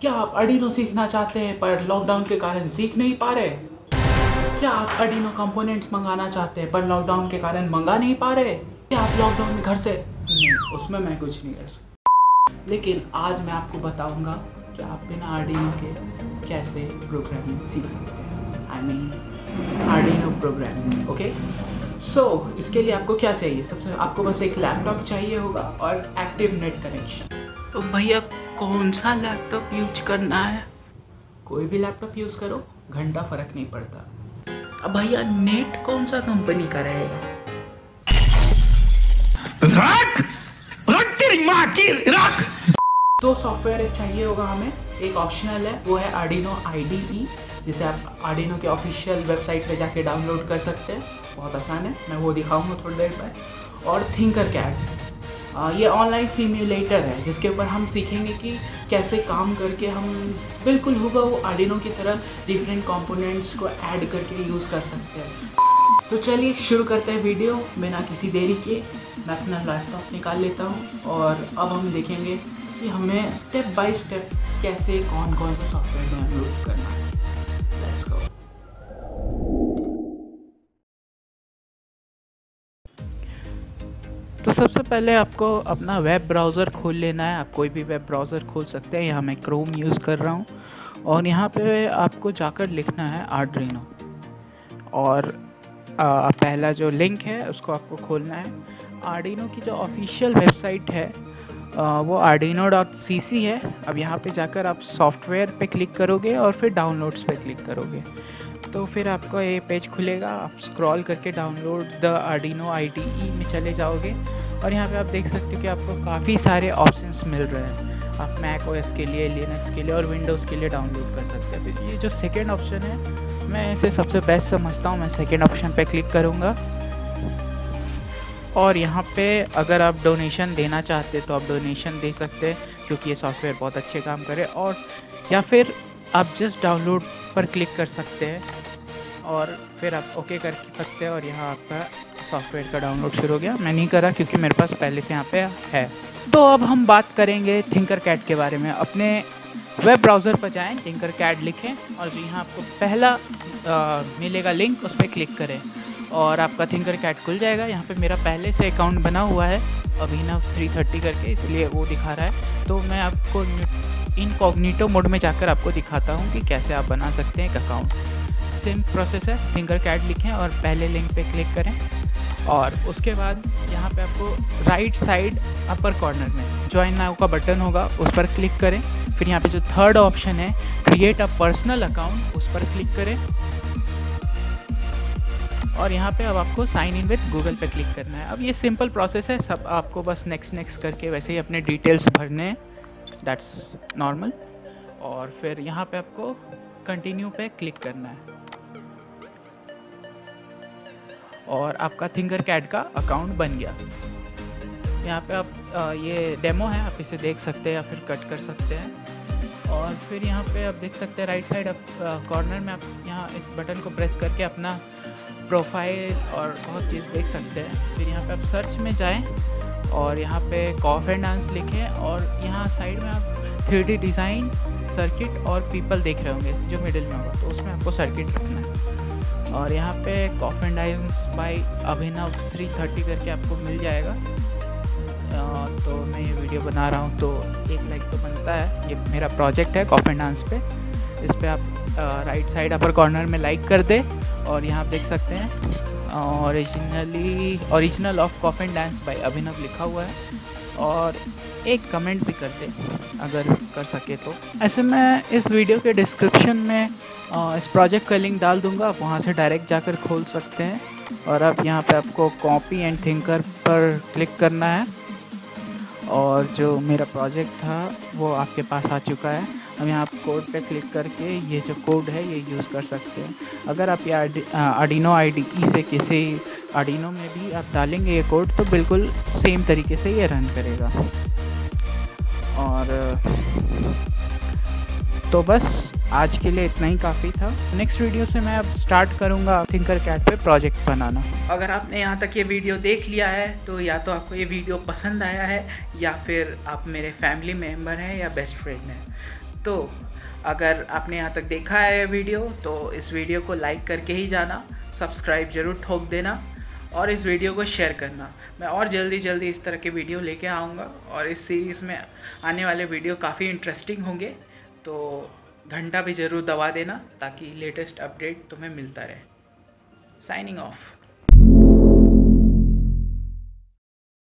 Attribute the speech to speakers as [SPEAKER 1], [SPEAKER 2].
[SPEAKER 1] क्या आप अडीनो सीखना चाहते हैं पर लॉकडाउन के कारण सीख नहीं पा रहे? क्या आप अडीनो कंपोनेंट्स मंगाना चाहते हैं पर लॉकडाउन के कारण मंगा नहीं पा रहे? क्या आप लॉकडाउन में घर से? नहीं, उसमें मैं कुछ नहीं कर सकता। लेकिन आज मैं आपको बताऊँगा कि आप बिना आर्डिनो के कैसे प्रोग्रामिंग सीख सकते हैं। I mean Arduino programming okay so इसके लिए आपको क्या चाहिए? सबसे, आपको बस एक लैपटॉप चाहिए होगा और एक्टिव नेट कनेक्शन तो भैया कौन सा लैपटॉप यूज़ करना है? कोई भी लैपटॉप यूज़ करो घंटा फ़र्क नहीं पड़ता। अब भैया नेट कौन सा कंपनी का रहेगा?
[SPEAKER 2] रख! रख तेरी माँ की रख!
[SPEAKER 1] दो सॉफ्टवेयर चाहिए होगा हमें। एक ऑप्शनल है वो है आर्डिनो आई जिसे आप आर्डिनो के ऑफिशियल वेबसाइट पे जाके डाउनलोड कर सकते हैं। बहुत आसान है मैं वो दिखाऊँगा थोड़ी देर पर और थिंकर कैट ये ऑनलाइन सिम्युलेटर है, जिसके ऊपर हम सीखेंगे कि कैसे काम करके हम बिल्कुल हुआ वो आर्डिनो की तरह डिफरेंट कंपोनेंट्स को ऐड करके यूज़ कर सकते हैं। तो चलिए शुरू करते हैं वीडियो बिना किसी देरी के। मैं अपना लैपटॉप निकाल लेता हूँ और अब हम देखेंगे कि हमें स्टेप बाय स्टेप कैसे कौन कौन सा सॉफ्टवेयर डाउनलोड करना है। तो सबसे पहले आपको अपना वेब ब्राउज़र खोल लेना है। आप कोई भी वेब ब्राउज़र खोल सकते हैं। यहाँ मैं क्रोम यूज़ कर रहा हूँ। और यहाँ पे आपको जाकर लिखना है आर्ड्रीनो और आ, पहला जो लिंक है उसको आपको खोलना है। आर्डिनो की जो ऑफिशियल वेबसाइट है आ, वो आर्डिनो डॉट सी सी है। अब यहाँ पे जाकर आप सॉफ्टवेयर पे क्लिक करोगे और फिर डाउनलोड्स पे क्लिक करोगे। तो फिर आपका ये पेज खुलेगा। आप स्क्रॉल करके डाउनलोड द आर्डिनो आईडीई में चले जाओगे और यहाँ पे आप देख सकते हो कि आपको काफ़ी सारे ऑप्शंस मिल रहे हैं। आप मैक ओ के लिए लिनक्स के लिए और विंडोज़ के लिए डाउनलोड कर सकते हैं। तो ये जो सेकेंड ऑप्शन है, मैं इसे सबसे बेस्ट समझता हूँ। मैं सेकेंड ऑप्शन पर क्लिक करूँगा। और यहाँ पे अगर आप डोनेशन देना चाहते तो आप डोनेशन दे सकते हैं, क्योंकि ये सॉफ्टवेयर बहुत अच्छे काम करे। और या फिर आप जस्ट डाउनलोड पर क्लिक कर सकते हैं। और फिर आप ओके कर सकते हैं और यहाँ आपका सॉफ्टवेयर का डाउनलोड शुरू हो गया। मैं नहीं करा क्योंकि मेरे पास पहले से यहाँ पे है। तो अब हम बात करेंगे थिंकर कैट के बारे में। अपने वेब ब्राउज़र पर जाएँ थिंकर कैट लिखें और यहाँ आपको पहला आ, मिलेगा लिंक उस पर क्लिक करें और आपका थिंकर कैट खुल जाएगा। यहाँ पे मेरा पहले से अकाउंट बना हुआ है अभिनव 330 करके इसलिए वो दिखा रहा है। तो मैं आपको इनकॉग्निटो मोड में जाकर आपको दिखाता हूँ कि कैसे आप बना सकते हैं एक अकाउंट सेम प्रोसेस है। फिंगर कैट लिखें और पहले लिंक पे क्लिक करें। और उसके बाद यहाँ पे आपको राइट साइड अपर कॉर्नर में ज्वाइन नाउ का बटन होगा, उस पर क्लिक करें। फिर यहाँ पे जो थर्ड ऑप्शन है क्रिएट अ पर्सनल अकाउंट उस पर क्लिक करें। और यहाँ पे अब आपको साइन इन विद गूगल पे क्लिक करना है। अब ये सिंपल प्रोसेस है, सब आपको बस नेक्स्ट नेक्स्ट करके वैसे ही अपने डिटेल्स भरने हैं। दैट्स नॉर्मल और फिर यहाँ पे आपको कंटिन्यू पे क्लिक करना है। और आपका थिंगर कैड का अकाउंट बन गया। यहाँ पे आप ये डेमो है, आप इसे देख सकते हैं या फिर कट कर सकते हैं। और फिर यहाँ पे आप देख सकते हैं राइट साइड आप कॉर्नर में आप यहाँ इस बटन को प्रेस करके अपना प्रोफ़ाइल और बहुत चीज़ देख सकते हैं। फिर यहाँ पे आप सर्च में जाएँ और यहाँ पे कॉफ एंड डांस लिखें और यहाँ साइड में आप थ्री डिज़ाइन सर्किट और पीपल देख रहे होंगे जो मिडिल में होगा तो उसमें आपको सर्किट रखना है। और यहाँ पे cough and dance by Abhinav 330 करके आपको मिल जाएगा। तो मैं ये वीडियो बना रहा हूँ तो एक लाइक तो बनता है। ये मेरा प्रोजेक्ट है कॉफ एंड डांस पे। इस पर आप राइट साइड अपर कॉर्नर में लाइक कर दे और यहाँ आप देख सकते हैं। Originally original of cough and dance by Abhinav लिखा हुआ है। और एक कमेंट भी कर दे, अगर कर सके तो। ऐसे मैं इस वीडियो के डिस्क्रिप्शन में इस प्रोजेक्ट का लिंक डाल दूँगा, आप वहाँ से डायरेक्ट जाकर खोल सकते हैं। और अब यहाँ पे आपको कॉपी एंड थिंकर पर क्लिक करना है। और जो मेरा प्रोजेक्ट था, वो आपके पास आ चुका है। हम यहाँ कोड पे क्लिक करके ये जो कोड है, ये यूज़ कर सकते हैं। अगर आप ये आडिनो आई से किसी आडिनो में भी आप डालेंगे ये कोड तो बिल्कुल सेम तरीके से ये रन करेगा। और तो बस आज के लिए इतना ही काफ़ी था। नेक्स्ट वीडियो से मैं अब स्टार्ट करूँगा थिंकर कैट पे प्रोजेक्ट बनाना। अगर आपने यहाँ तक ये वीडियो देख लिया है तो या तो आपको ये वीडियो पसंद आया है, या फिर आप मेरे फैमिली मेंबर हैं या बेस्ट फ्रेंड हैं। तो अगर आपने यहाँ तक देखा है वीडियो तो इस वीडियो को लाइक करके ही जाना। सब्सक्राइब ज़रूर ठोक देना। और इस वीडियो को शेयर करना। मैं और जल्दी जल्दी इस तरह के वीडियो लेके आऊँगा और इस सीरीज़ में आने वाले वीडियो काफ़ी इंटरेस्टिंग होंगे। तो घंटा भी ज़रूर दबा देना ताकि लेटेस्ट अपडेट तुम्हें मिलता रहे। Signing of